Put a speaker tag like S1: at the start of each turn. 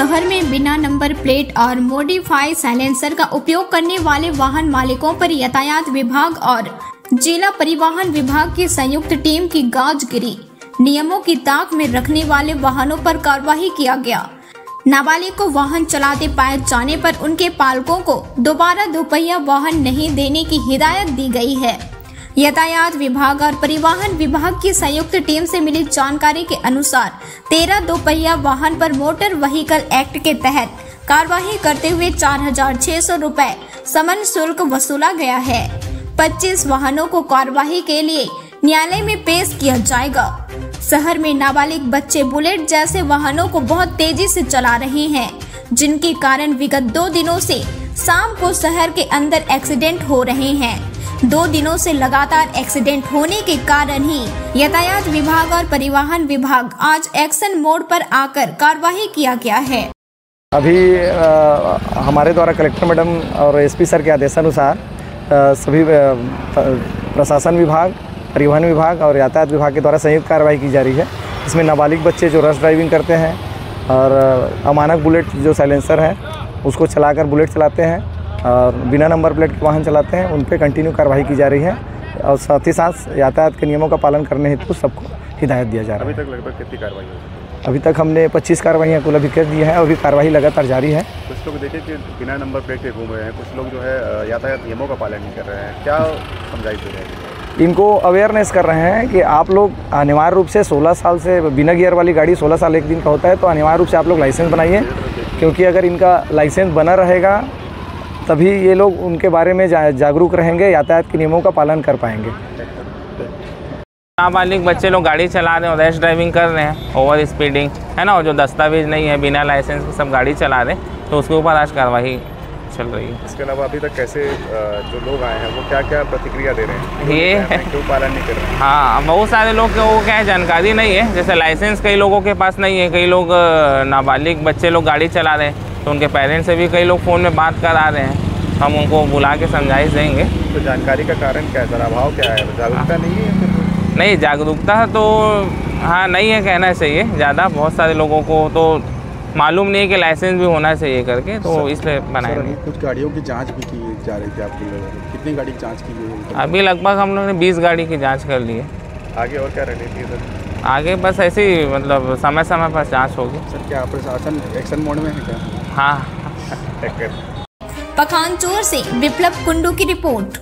S1: शहर में बिना नंबर प्लेट और मॉडिफाई साइलेंसर का उपयोग करने वाले वाहन मालिकों पर यातायात विभाग और जिला परिवहन विभाग की संयुक्त टीम की गाज गिरी नियमों की ताक में रखने वाले वाहनों पर कार्रवाई किया गया। नाबालिग को वाहन चलाते पाए जाने पर उनके पालकों को दोबारा दोपहिया वाहन नहीं देने की हिदायत दी गई है। यातायात विभाग और परिवहन विभाग की संयुक्त टीम से मिली जानकारी के अनुसार तेरह दोपहिया वाहन पर मोटर व्हीकल एक्ट के तहत कार्रवाई करते हुए चार हज़ार छह सौ रूपए समन शुल्क वसूला गया है। 25 वाहनों को कार्रवाई के लिए न्यायालय में पेश किया जाएगा। शहर में नाबालिग बच्चे बुलेट जैसे वाहनों को बहुत तेज़ी से चला रहे हैं, जिनके कारण विगत दो दिनों से शाम को शहर के अंदर एक्सीडेंट हो रहे हैं। दो दिनों से लगातार एक्सीडेंट होने के कारण ही यातायात विभाग और परिवहन विभाग आज एक्शन मोड पर आकर कार्रवाई किया गया है।
S2: अभी आ, हमारे द्वारा कलेक्टर मैडम और एसपी सर के आदेशानुसार सभी प्रशासन विभाग परिवहन विभाग और यातायात विभाग के द्वारा संयुक्त कार्रवाई की जा रही है। इसमें नाबालिग बच्चे जो रश ड्राइविंग करते हैं और अमानक बुलेट जो साइलेंसर है उसको चलाकर बुलेट चलाते हैं। और बिना नंबर प्लेट के वाहन चलाते हैं उन पर कंटिन्यू कार्रवाई की जा रही है और साथ ही साथ यातायात के नियमों का पालन करने हेतु सबको हिदायत दिया जा रहा है।
S3: अभी तक लगभग कितनी कार्रवाई हुई
S2: अभी तक हमने 25 कार्रवाइयाँ कुल अभी कर दी हैं और अभी कार्रवाई लगातार जारी है।
S3: कुछ लोग देखे कि बिना नंबर प्लेट के घूम रहे हैं कुछ लोग जो है यातायात नियमों का पालन नहीं कर रहे हैं। क्या समझाई दे रहे हैं?
S2: इनको अवेयरनेस कर रहे हैं कि आप लोग अनिवार्य रूप से 16 साल से बिना गियर वाली गाड़ी 16 साल एक दिन का होता है तो अनिवार्य रूप से आप लोग लाइसेंस बनाइए क्योंकि अगर इनका लाइसेंस बना रहेगा तभी ये लोग उनके बारे में जा, जागरूक रहेंगे यातायात के नियमों का पालन कर पाएँगे।
S4: नाबालिग बच्चे लोग गाड़ी चला रहे हैं रैश ड्राइविंग कर रहे हैं ओवर स्पीडिंग है ना? और जो दस्तावेज़ नहीं है बिना लाइसेंस के सब गाड़ी चला रहे हैं तो उसके ऊपर आज कार्रवाई चल रही है।
S3: इसके अलावा अभी तक कैसे जो लोग आए हैं वो क्या क्या प्रतिक्रिया दे रहे हैं?
S4: ये-
S3: हैं, क्यों पालन नहीं कर रहे? हैं
S4: हाँ बहुत सारे लोग को क्या है जानकारी नहीं है। जैसे लाइसेंस कई लोगों के पास नहीं है कई लोग नाबालिग बच्चे लोग गाड़ी चला रहे हैं। तो उनके पेरेंट्स से भी कई लोग फ़ोन में बात करा रहे हैं। हम उनको बुला के समझाइश देंगे।
S3: तो जानकारी का कारण क्या है? सर अभाव क्या है? जागरूकता नहीं है
S4: नहीं जागरूकता तो हाँ नहीं है कहना चाहिए। ज़्यादा बहुत सारे लोगों को तो मालूम नहीं है कि लाइसेंस भी होना चाहिए करके तो इसलिए
S5: सर
S4: बनाएँगे
S5: कुछ गाड़ियों की जाँच भी की जा रही थी आपके लोगों कितनी गाड़ी की जाँच की गई
S4: अभी लगभग हम लोगों ने 20 गाड़ी की जाँच कर ली है।
S3: आगे और क्या रणनीति है सर?
S4: आगे बस ऐसे ही मतलब समय समय पर जाँच होगी।
S5: सर क्या प्रशासन एक्शन मोड में है क्या?
S4: हाँ।
S3: पखान चोर
S1: पखानचोर से विप्लव कुंडू की रिपोर्ट।